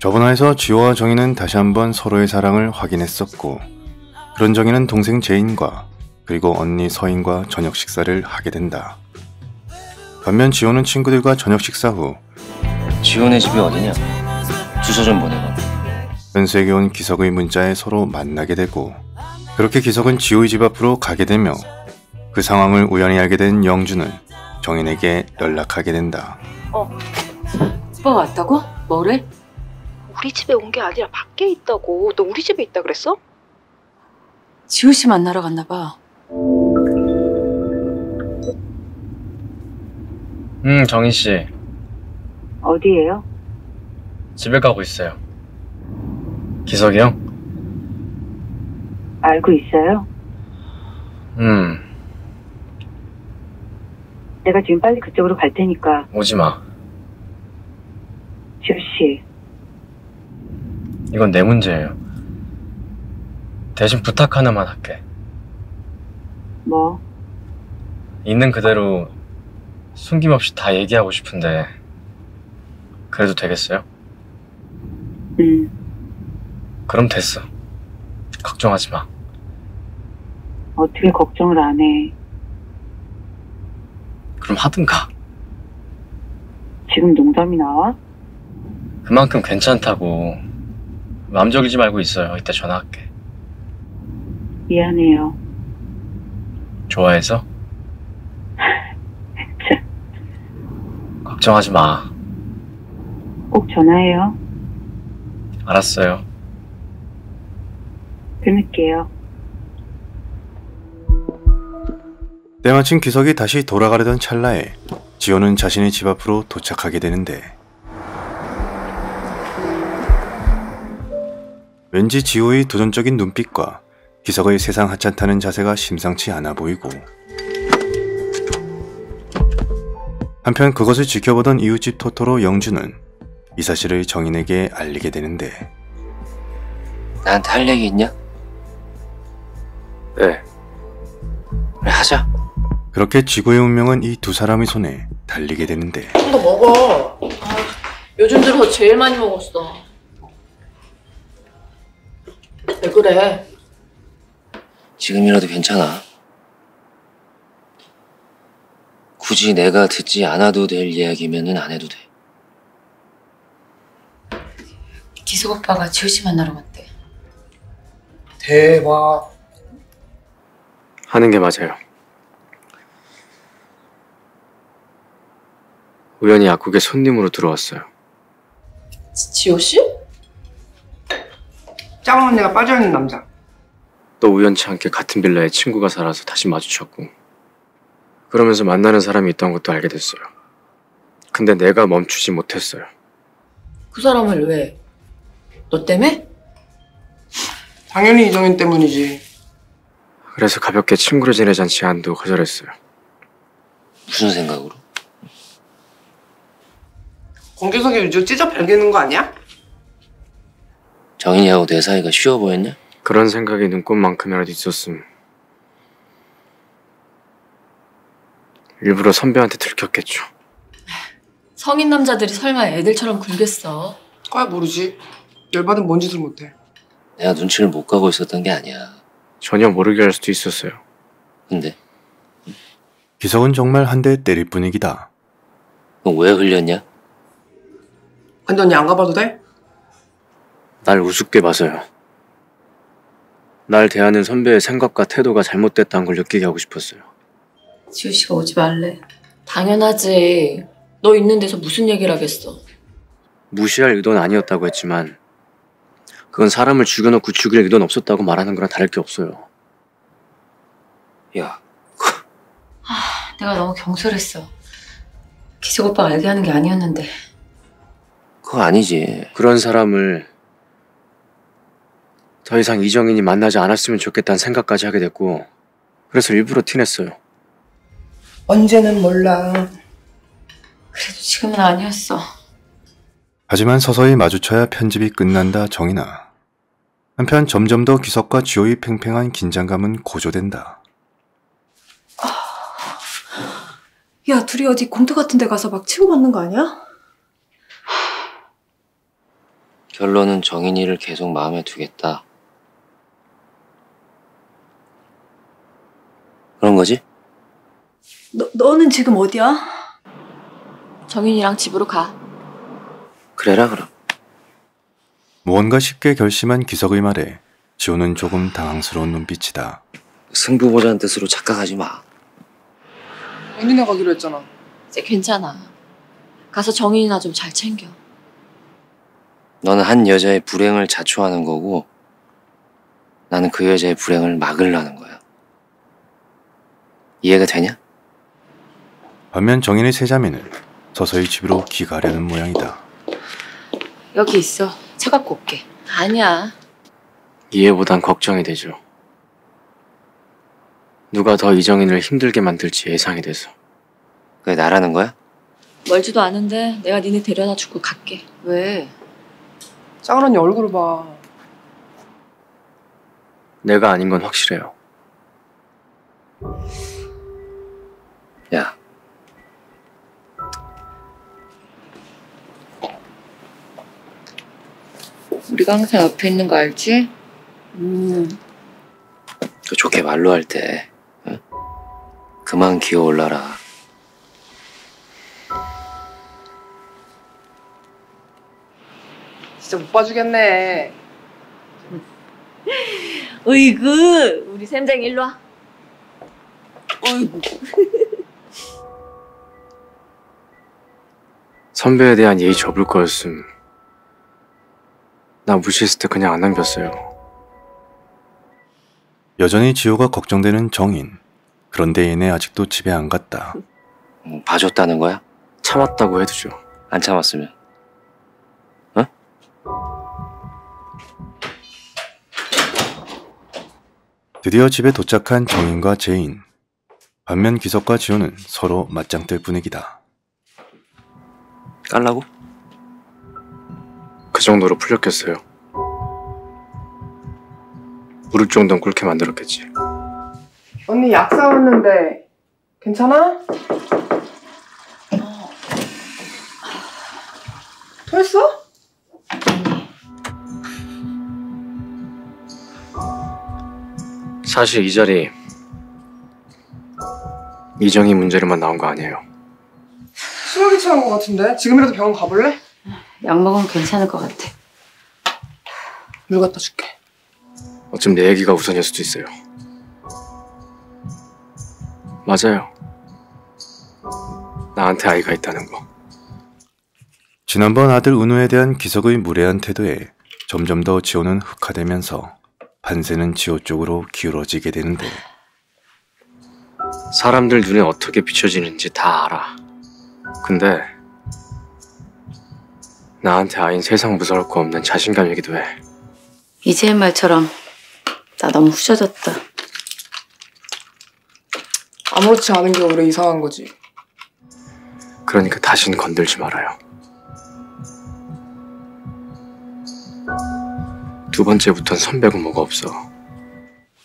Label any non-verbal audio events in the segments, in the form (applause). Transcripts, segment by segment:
저번화에서 지호와 정희는 다시 한번 서로의 사랑을 확인했었고 그런 정희는 동생 제인과 그리고 언니 서인과 저녁 식사를 하게 된다. 반면 지호는 친구들과 저녁 식사 후 지호네 집이 어디냐? 주소 좀 보내봐. 현수에게 온 기석의 문자에 서로 만나게 되고 그렇게 기석은 지호의 집 앞으로 가게 되며 그 상황을 우연히 알게 된 영주는 정인에게 연락하게 된다. 오빠 왔다고? 뭐래? 우리 집에 온 게 아니라 밖에 있다고. 너 우리 집에 있다 그랬어? 지우 씨 만나러 갔나 봐. 음, 정희 씨. 어디예요? 집에 가고 있어요. 기석이 형? 알고 있어요? 음, 내가 지금 빨리 그쪽으로 갈 테니까 오지 마. 지우 씨 이건 내 문제예요. 대신 부탁 하나만 할게. 뭐? 있는 그대로 숨김없이 다 얘기하고 싶은데 그래도 되겠어요? 음, 그럼 됐어. 걱정하지 마. 어떻게 걱정을 안 해? 그럼 하든가. 지금 농담이 나와? 그만큼 괜찮다고 마음 졸이지 말고 있어요. 이따 전화할게. 미안해요. 좋아해서? (laughs) 걱정하지 마. 꼭 전화해요. 알았어요. 끊을게요. 때마침 기석이 다시 돌아가려던 찰나에 지호는 자신의 집 앞으로 도착하게 되는데 왠지 지호의 도전적인 눈빛과 기석의 세상 하찮다는 자세가 심상치 않아 보이고 한편 그것을 지켜보던 이웃집 토토로 영주는 이 사실을 정인에게 알리게 되는데 나한테 할 얘기 있냐? 네. 그래, 하자. 그렇게 지구의 운명은 이 두 사람의 손에 달리게 되는데 좀 더 먹어. 아, 요즘 들어 제일 많이 먹었어. 왜 그래? 지금이라도 괜찮아. 굳이 내가 듣지 않아도 될 이야기면은 안 해도 돼. 기석 오빠가 지우 씨 만나러 갔대. 대박. 하는 게 맞아요. 우연히 약국에 손님으로 들어왔어요. 지- 지호 씨? 짱 언니가 빠져있는 남자. 또 우연치 않게 같은 빌라에 친구가 살아서 다시 마주쳤고 그러면서 만나는 사람이 있다는 것도 알게 됐어요. 근데 내가 멈추지 못했어요. 그 사람을 왜? 너 때문에? 당연히 이정인 때문이지. 그래서 가볍게 친구로 지내자는 제안도 거절했어요. 무슨 생각으로? 공개석에 요즘 찢어 발기는 거 아니야? 정인이하고 내 사이가 쉬워 보였냐? 그런 생각이 눈꽃만큼이라도 있었음. 일부러 선배한테 들켰겠죠. 성인 남자들이 설마 애들처럼 굴겠어. 거야 모르지. 열받은 뭔 짓을 못해. 내가 눈치를 못 가고 있었던 게 아니야. 전혀 모르게 할 수도 있었어요. 근데 기석은 정말 한 대 때릴 분위기다. 그럼 왜 흘렸냐? 근데 언니 안 가봐도 돼? 날 우습게 봐서요. 날 대하는 선배의 생각과 태도가 잘못됐다는 걸 느끼게 하고 싶었어요. 지우 씨가 오지 말래. 당연하지. 너 있는 데서 무슨 얘기를 하겠어. 무시할 의도는 아니었다고 했지만 그건 사람을 죽여놓고 죽일 의도는 없었다고 말하는 거랑 다를 게 없어요. 야, 내가 너무 경솔했어. 기석 오빠가 알게 하는 게 아니었는데. 그거 아니지. 그런 사람을 더 이상 이정인이 만나지 않았으면 좋겠다는 생각까지 하게 됐고 그래서 일부러 티냈어요. 언제는 몰라. 그래도 지금은 아니었어. 하지만 서서히 마주쳐야 편집이 끝난다 정인아. 한편 점점 더 기석과 지호의 팽팽한 긴장감은 고조된다. 야, 둘이 어디 공터 같은 데 가서 막 치고받는 거 아니야? 결론은 정인이를 계속 마음에 두겠다. 그런 거지? 너, 너는 지금 어디야? 정인이랑 집으로 가. 그래라 그럼. 무언가 쉽게 결심한 기석의 말에 지호는 조금 당황스러운 눈빛이다. 승부 보자는 뜻으로 착각하지 마. 언니네 가기로 했잖아. 이제 괜찮아. 가서 정인이나 좀 잘 챙겨. 너는 한 여자의 불행을 자초하는 거고 나는 그 여자의 불행을 막으려는 거야. 이해가 되냐? 반면 정인의 세 자매는 서서히 집으로 귀가하려는 모양이다. 여기 있어. 차 갖고 올게. 아니야. 이해보단 걱정이 되죠. 누가 더 이정인을 힘들게 만들지 예상이 돼서. 그게 나라는 거야? 멀지도 않은데 내가 니네 데려다 주고 갈게. 왜? 작은 언니 얼굴을 봐. 내가 아닌 건 확실해요. 야, 우리가 항상 옆에 있는 거 알지? 음. 그 좋게 말로 할때 그만 기어 올라라. 진짜 못 봐주겠네. (laughs) 으이그 우리 샘쟁이 일로 와. 어이구. (laughs) 선배에 대한 예의 접을 거였음. 나 무시했을 때 그냥 안 남겼어요. 여전히 지호가 걱정되는 정인. 그런데 얘네 아직도 집에 안 갔다. 음, 봐줬다는 거야? 참았다고 해두죠. 안 참았으면. 드디어 집에 도착한 정인과 제인. 반면 기석과 지호는 서로 맞짱 뜰 분위기다. 깔라고? 그 정도로 풀렸겠어요. 무릎 정도는 꿇게 만들었겠지. 언니 약 사왔는데 괜찮아? 토했어? 사실 이 자리 이정희 문제로만 나온 거 아니에요. 심하게 취한 것 같은데 지금이라도 병원 가볼래? 약 먹으면 괜찮을 것 같아. 물 갖다 줄게. 어쩜 내 얘기가 우선일 수도 있어요. 맞아요. 나한테 아이가 있다는 거. 지난번 아들 은우에 대한 기석의 무례한 태도에 점점 더 지호는 흑화되면서 판세는 지호 쪽으로 기울어지게 되는데 사람들 눈에 어떻게 비춰지는지 다 알아. 근데 나한테 아인 세상 무서울 거 없는 자신감이기도 해. 이재인 말처럼 나 너무 후져졌다. 아무렇지 않은 게 오히려 이상한 거지. 그러니까 다신 건들지 말아요. 두 번째부턴 선배고 뭐가 없어.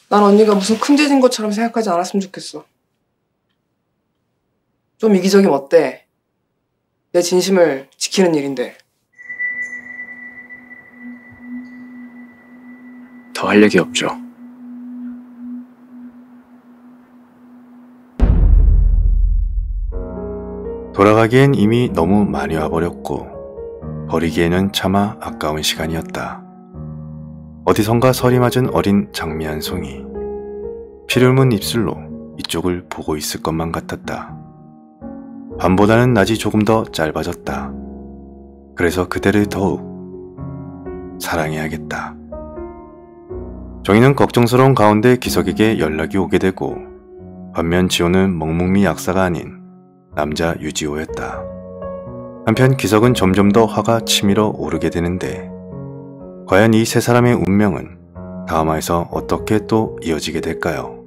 난 언니가 무슨 큰 죄진 것처럼 생각하지 않았으면 좋겠어. 좀 이기적이면 어때? 내 진심을 지키는 일인데. 더 할 얘기 없죠. 돌아가기엔 이미 너무 많이 와버렸고 버리기에는 차마 아까운 시간이었다. 어디선가 서리 맞은 어린 장미 한 송이 피를 문 입술로 이쪽을 보고 있을 것만 같았다. 밤보다는 낮이 조금 더 짧아졌다. 그래서 그대를 더욱 사랑해야겠다. 정희는 걱정스러운 가운데 기석에게 연락이 오게 되고 반면 지호는 멍뭉미 약사가 아닌 남자 유지호였다. 한편 기석은 점점 더 화가 치밀어 오르게 되는데 과연 이 세 사람의 운명은 다음화에서 어떻게 또 이어지게 될까요?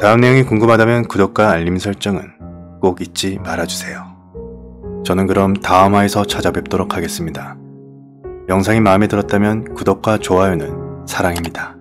다음 내용이 궁금하다면 구독과 알림 설정은 꼭 잊지 말아주세요. 저는 그럼 다음화에서 찾아뵙도록 하겠습니다. 영상이 마음에 들었다면 구독과 좋아요는 사랑입니다.